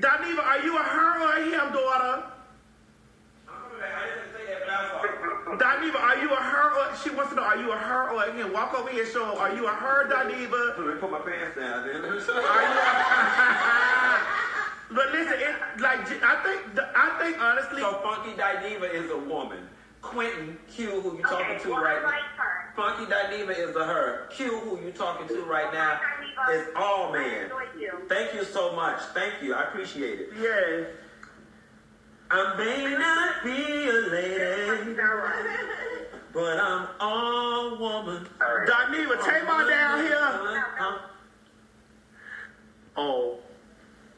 Dineva, are you a her or a him, daughter? Dineva, are you a her or she wants to know, are you a her or a him? Walk over here and show her, are you a her, Dineva? Let me put my pants down then. Are you a But listen, it, like I think I think honestly So Funky Dineva is a woman. Quentin Q, who you talking Okay, to well, right I now. her. Funky Dineva is a her. Q, who you talking to right now, is all man. Thank you so much. Thank you. I appreciate it. yeah. I may not be a lady, but I'm all woman. Donita, take my down here. Oh.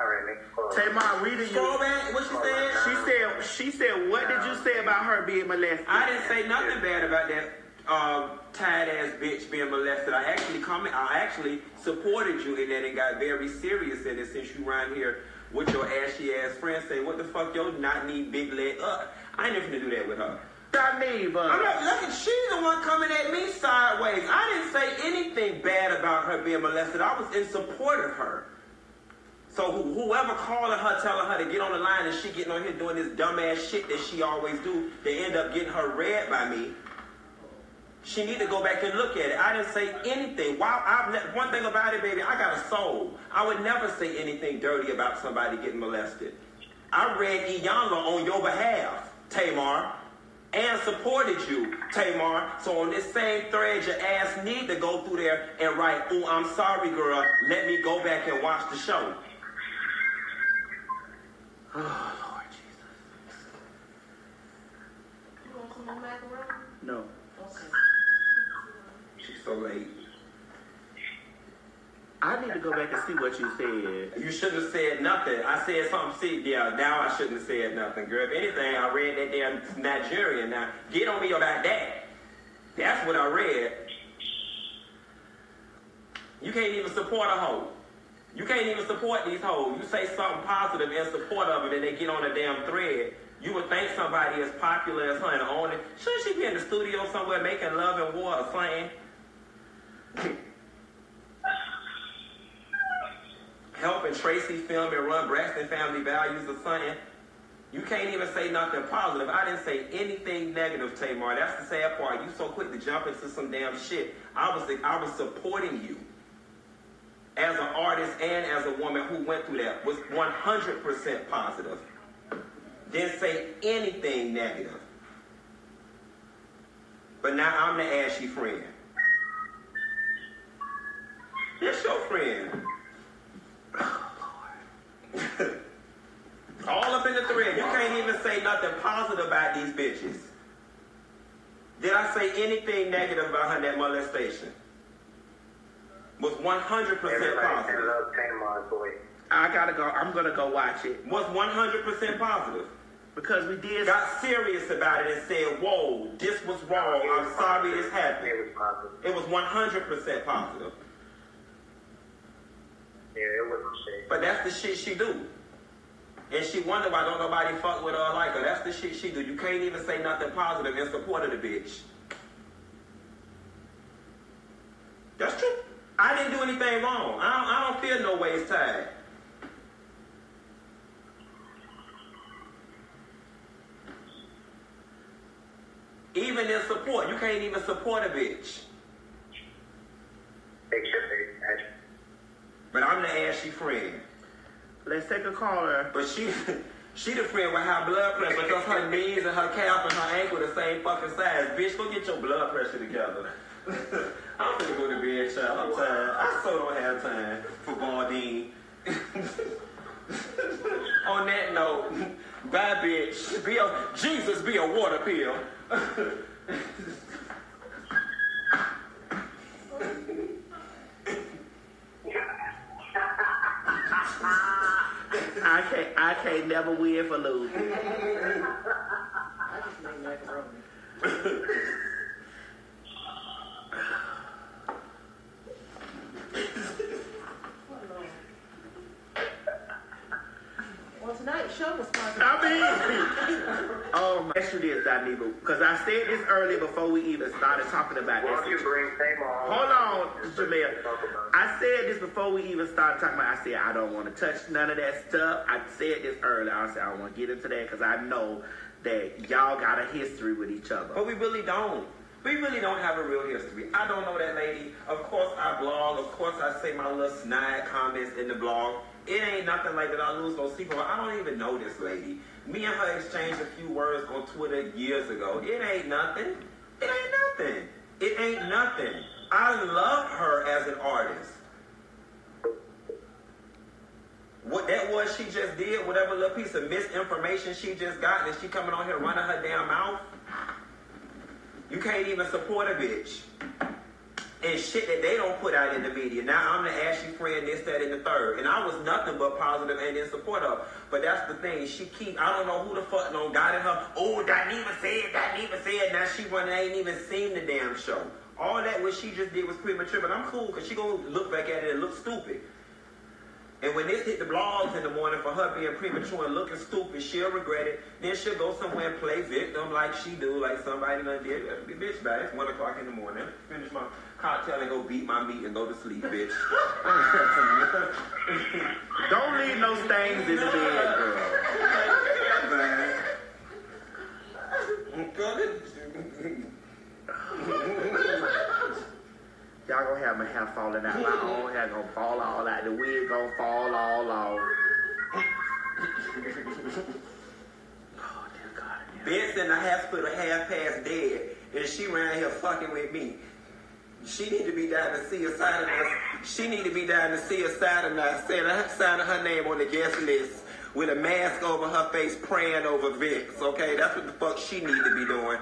All right, next call. Tamar reading Scroll back. What she said? She said she said what did you say about her being molested? I didn't say nothing bad about that uh, tired ass bitch being molested. I actually comment. I actually supported you in that and got very serious in it since you around here with your ashy ass friend saying, "What the fuck, yo, not need big leg up." I ain't never gonna do that with her. Not me, but I'm not looking. She's the one coming at me sideways. I didn't say anything bad about her being molested. I was in support of her. So who- whoever calling her, telling her to get on the line, and she getting on here doing this dumbass shit that she always do, they end up getting her read by me. She need to go back and look at it. I didn't say anything. Wow, I've ne- one thing about it, baby, I got a soul. I would never say anything dirty about somebody getting molested. I read Iyanla on your behalf, Tamar, and supported you, Tamar. So on this same thread, your ass need to go through there and write, "Oh, I'm sorry, girl. Let me go back and watch the show." Oh Lord Jesus. You want some more macaroni? No. So oh late. I need to go back and see what you said. You shouldn't have said nothing. I said something. See, yeah, now I shouldn't have said nothing, girl. If anything, I read that damn Nigerian. Now, get on me about that. That's what I read. You can't even support a hoe. You can't even support these hoes. You say something positive in support of it, and they get on a damn thread. You would think somebody as popular as her and own it. Shouldn't she be in the studio somewhere making love and war or something? Helping Traci film and run Braxton Family Values or something. You can't even say nothing positive. I didn't say anything negative, Tamar. That's the sad part. You so quick to jump into some damn shit. I was I was supporting you as an artist and as a woman who went through that. Was 100% positive. Didn't say anything negative. But now I'm the ashy friend. It's your friend. All up in the thread. You can't even say nothing positive about these bitches. Did I say anything negative about her that molestation? Was 100% Everybody positive. love voice. I gotta go. I'm gonna go watch it Was 100% positive. because we did. Got serious about it and said, whoa, this was wrong. I'm sorry this happened. It was positive. It was 100% positive. Yeah, it wasn't shit. But that's the shit she do. And she wonder why don't nobody fuck with her like her. That's the shit she do. You can't even say nothing positive in support of the bitch. That's true. I didn't do anything wrong. I don't, I don't feel no ways tied. Even in support, you can't even support a bitch. Take your face, Ashley. But Ashy friend. Let's take a caller. But she she the friend with high blood pressure because her knees and her calf and her ankle the same fucking size. Bitch, go get your blood pressure together. I'm gonna go to bed, child. I'm tired. I so don't have time for Baldine. On that note, bye bitch. Be a Jesus be a water pill. I can't. Never win for losing. I just make macaroni. Well, tonight What show was sponsored? I mean, um, ask you this, Dineva, because I said this earlier before we even started talking about Why you this. bring Hold on, Jamel. Talk about it. I said this before we even started talking about. I said I don't want to touch none of that stuff. I said this earlier. I said I don't want to get into that because I know that y'all got a history with each other. But we really don't. We really don't have a real history. I don't know that lady. Of course I blog. Of course I say my little snide comments in the blog. It ain't nothing like that I lose no sleep over. I don't even know this lady. Me and her exchanged a few words on Twitter years ago. It ain't nothing. It ain't nothing. It ain't nothing. I love her as an artist. What that was she just did, whatever little piece of misinformation she just got, and she coming on here running her damn mouth. You can't even support a bitch. And shit that they don't put out in the media. Now I'm the ashy friend, this, that, and the third. And I was nothing but positive and in support of. But that's the thing. She keep I don't know who the fuck don't got in her. Oh, Dineva said, Dineva said. Now she running ain't even seen the damn show. All that what she just did was premature, but I'm cool because she gonna look back at it and look stupid. And when this hit the blogs in the morning for her being premature and looking stupid, she'll regret it. Then she'll go somewhere and play victim like she do, like somebody done did. Bitch back. It's one o'clock in the morning. Finish my cocktail and go beat my meat and go to sleep, bitch. Don't leave no stains in the bed, girl. Y'all gonna have my hair falling out. My own hair gonna fall all out. The wig gonna fall all off. Oh, dear God. Ben's in the hospital half past dead, and she ran here fucking with me. She need to be down to see a sign of us. She need to be down to see a sign of us, saying her signing her name on the guest list with a mask over her face, praying over Vince. Okay, that's what the fuck she need to be doing.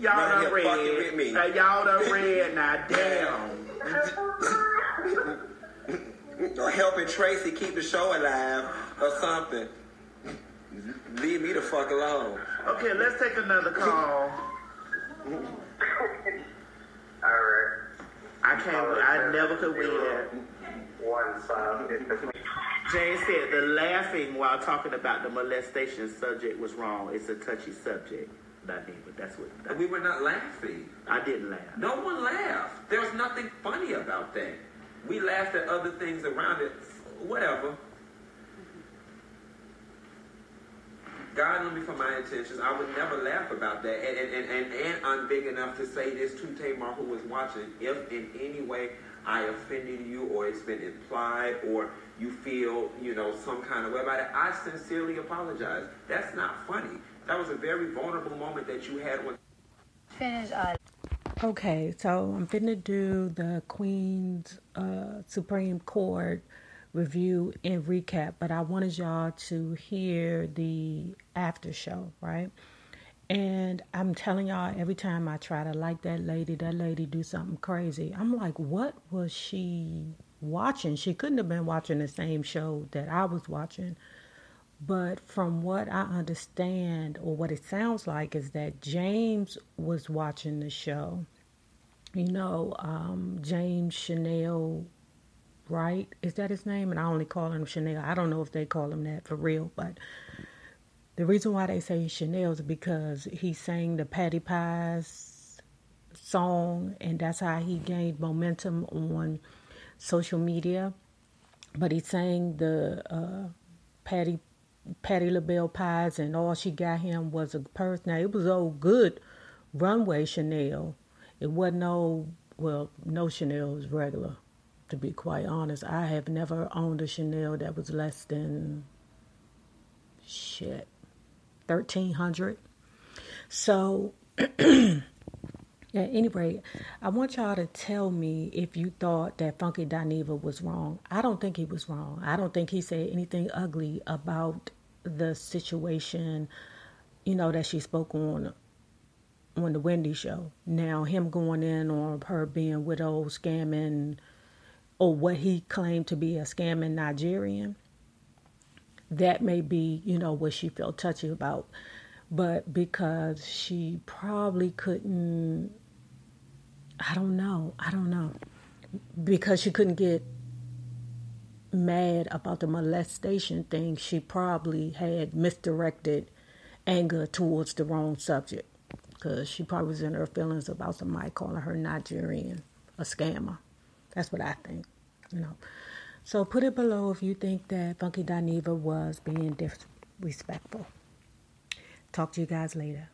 Y'all done you're with me. read. Now, y'all done read. Now, damn. or helping Traci keep the show alive or something. Leave me the fuck alone. Okay, let's take another call. All right. I can't. I never could win. One five fifty. Jane said the laughing while talking about the molestation subject was wrong. It's a touchy subject. Me, but that's what that, We were not laughing. I didn't laugh. No one laughed. There was nothing funny about that. We laughed at other things around it. Whatever. God knew me for my intentions. I would never laugh about that. And, and, and, and, and I'm big enough to say this to Tamar who was watching. If in any way I offended you or it's been implied or you feel, you know, some kind of way about it, I sincerely apologize. That's not funny. That was a very vulnerable moment that you had when Finish. Uh, Okay, so I'm finna do the Queen's uh, Supreme Court review and recap, but I wanted y'all to hear the after show, right? And I'm telling y'all, every time I try to like that lady, that lady do something crazy. I'm like, what was she watching? She couldn't have been watching the same show that I was watching. But from what I understand, or what it sounds like, is that James was watching the show. You know, um, James Chanel, right? Is that his name? And I only call him Chanel. I don't know if they call him that for real, but the reason why they say Chanel is because he sang the Patti Pies song, and that's how he gained momentum on social media. But he sang the uh, Patti Patti LaBelle pies, and all she got him was a purse. Now it was old good runway Chanel. It wasn't no well, no Chanel was regular. To be quite honest, I have never owned a Chanel that was less than shit thirteen hundred. So. At any rate, I want y'all to tell me if you thought that Funky Dineva was wrong. I don't think he was wrong. I don't think he said anything ugly about the situation, you know, that she spoke on on the Wendy show. Now him going in on her being old scamming or what he claimed to be a scamming Nigerian. That may be, you know, what she felt touchy about. But because she probably couldn't I don't know. I don't know. Because she couldn't get mad about the molestation thing, she probably had misdirected anger towards the wrong subject because she probably was in her feelings about somebody calling her Nigerian a scammer. That's what I think, you know. So put it below if you think that Funky Dineva was being disrespectful. Talk to you guys later.